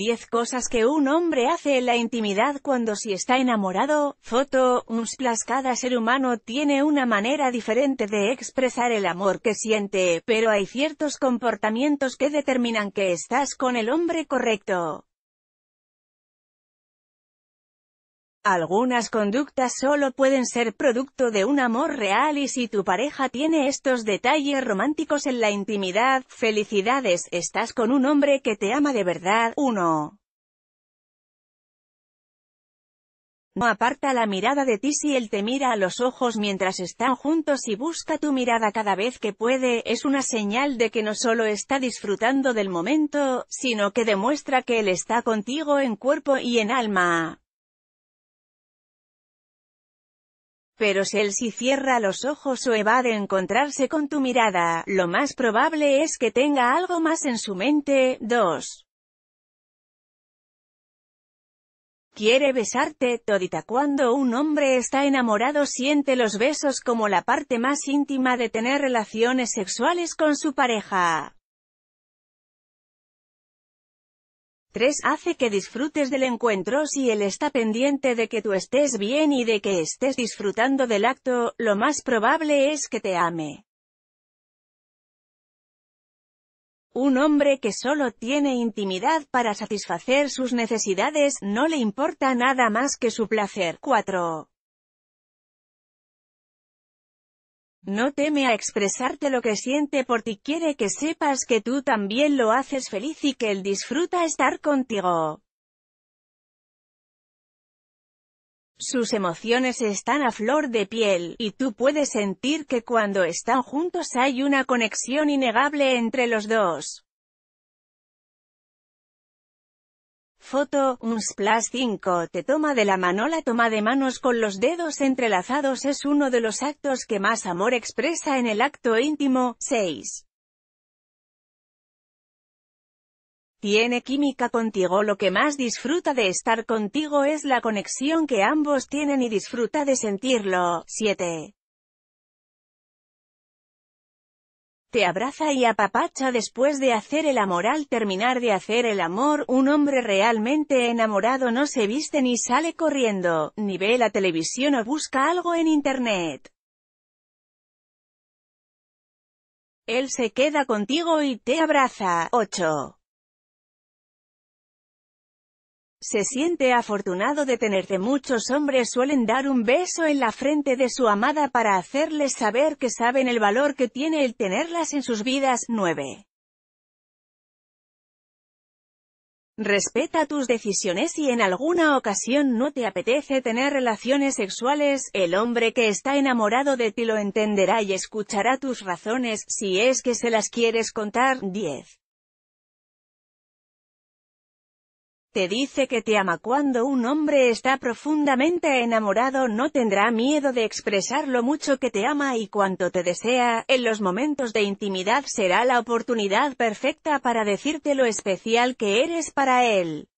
10 cosas que un hombre hace en la intimidad cuando si está enamorado. Foto, plus cada ser humano tiene una manera diferente de expresar el amor que siente, pero hay ciertos comportamientos que determinan que estás con el hombre correcto. Algunas conductas solo pueden ser producto de un amor real y si tu pareja tiene estos detalles románticos en la intimidad, felicidades, estás con un hombre que te ama de verdad. 1. No aparta la mirada de ti si él te mira a los ojos mientras están juntos y busca tu mirada cada vez que puede, es una señal de que no solo está disfrutando del momento, sino que demuestra que él está contigo en cuerpo y en alma. Pero si él si cierra los ojos o evade encontrarse con tu mirada, lo más probable es que tenga algo más en su mente. 2. Quiere besarte, todita cuando un hombre está enamorado siente los besos como la parte más íntima de tener relaciones sexuales con su pareja. 3. Hace que disfrutes del encuentro si él está pendiente de que tú estés bien y de que estés disfrutando del acto, lo más probable es que te ame. Un hombre que solo tiene intimidad para satisfacer sus necesidades, no le importa nada más que su placer. 4. No teme a expresarte lo que siente por ti, quiere que sepas que tú también lo haces feliz y que él disfruta estar contigo. Sus emociones están a flor de piel, y tú puedes sentir que cuando están juntos hay una conexión innegable entre los dos. Foto, Unsplash 5 te toma de la mano La toma de manos con los dedos entrelazados es uno de los actos que más amor expresa en el acto íntimo. 6. Tiene química contigo Lo que más disfruta de estar contigo es la conexión que ambos tienen y disfruta de sentirlo. 7. Te abraza y apapacha después de hacer el amor al terminar de hacer el amor, un hombre realmente enamorado no se viste ni sale corriendo, ni ve la televisión o busca algo en internet. Él se queda contigo y te abraza. 8. Se siente afortunado de tenerte. Muchos hombres suelen dar un beso en la frente de su amada para hacerles saber que saben el valor que tiene el tenerlas en sus vidas. 9. Respeta tus decisiones y en alguna ocasión no te apetece tener relaciones sexuales, el hombre que está enamorado de ti lo entenderá y escuchará tus razones, si es que se las quieres contar. 10. Te dice que te ama cuando un hombre está profundamente enamorado no tendrá miedo de expresar lo mucho que te ama y cuanto te desea, en los momentos de intimidad será la oportunidad perfecta para decirte lo especial que eres para él.